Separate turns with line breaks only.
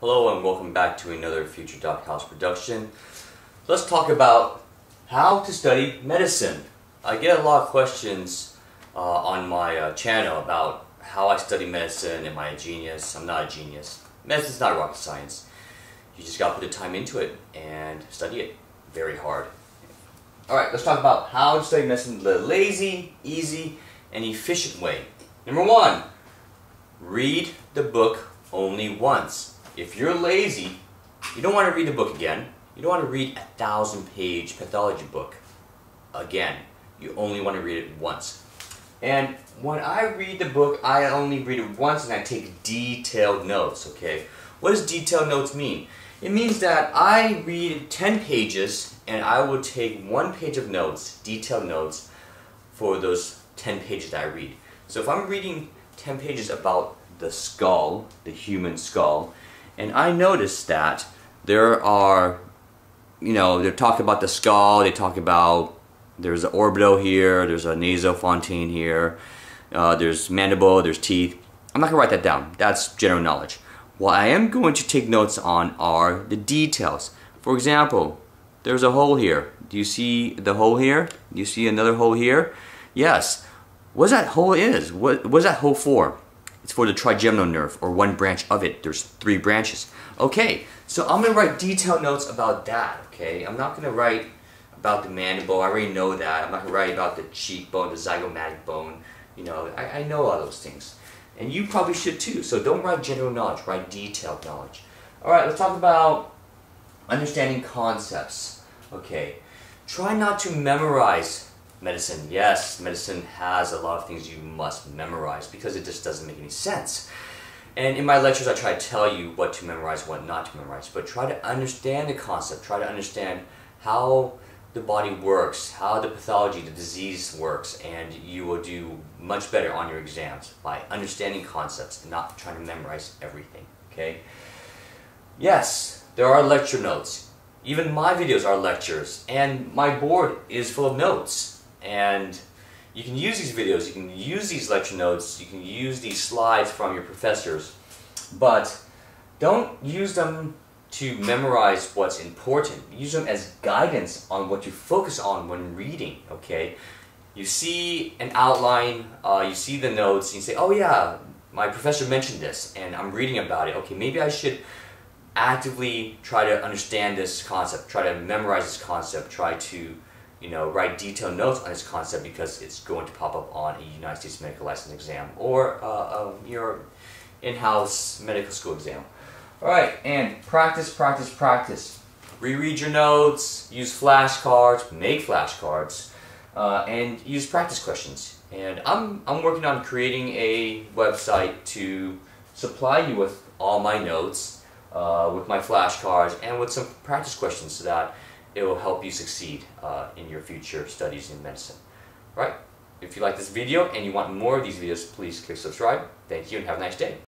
Hello and welcome back to another Future Doc House production. Let's talk about how to study medicine. I get a lot of questions uh, on my uh, channel about how I study medicine. Am I a genius? I'm not a genius. Medicine's not rocket science. You just gotta put the time into it and study it very hard. Alright, let's talk about how to study medicine the lazy, easy, and efficient way. Number one, read the book only once. If you're lazy, you don't want to read the book again. You don't want to read a thousand page pathology book again. You only want to read it once. And when I read the book, I only read it once and I take detailed notes, okay? What does detailed notes mean? It means that I read 10 pages and I will take one page of notes, detailed notes, for those 10 pages that I read. So if I'm reading 10 pages about the skull, the human skull, and I noticed that there are, you know, they're talking about the skull, they talk about there's an orbital here, there's a nasofontaine here, uh, there's mandible, there's teeth. I'm not to write that down. That's general knowledge. What I am going to take notes on are the details. For example, there's a hole here. Do you see the hole here? Do you see another hole here? Yes. What that hole is? What, is that hole for? It's for the trigeminal nerve, or one branch of it. There's three branches. Okay, so I'm going to write detailed notes about that, okay? I'm not going to write about the mandible. I already know that. I'm not going to write about the cheekbone, the zygomatic bone. You know, I, I know all those things. And you probably should too. So don't write general knowledge, write detailed knowledge. All right, let's talk about understanding concepts. Okay, try not to memorize medicine. Yes, medicine has a lot of things you must memorize because it just doesn't make any sense. And in my lectures, I try to tell you what to memorize, what not to memorize, but try to understand the concept, try to understand how the body works, how the pathology, the disease works, and you will do much better on your exams by understanding concepts and not trying to memorize everything, okay? Yes, there are lecture notes. Even my videos are lectures, and my board is full of notes and you can use these videos, you can use these lecture notes, you can use these slides from your professors, but don't use them to memorize what's important. Use them as guidance on what you focus on when reading, okay? You see an outline, uh, you see the notes, and you say, oh yeah, my professor mentioned this, and I'm reading about it. Okay, maybe I should actively try to understand this concept, try to memorize this concept, try to you know, write detailed notes on this concept because it's going to pop up on a United States medical license exam or uh, um, your in-house medical school exam. All right, and practice, practice, practice. Reread your notes, use flashcards, make flashcards, uh, and use practice questions. And I'm, I'm working on creating a website to supply you with all my notes, uh, with my flashcards, and with some practice questions so that it will help you succeed uh, in your future studies in medicine. Right? If you like this video and you want more of these videos, please click subscribe. Thank you and have a nice day.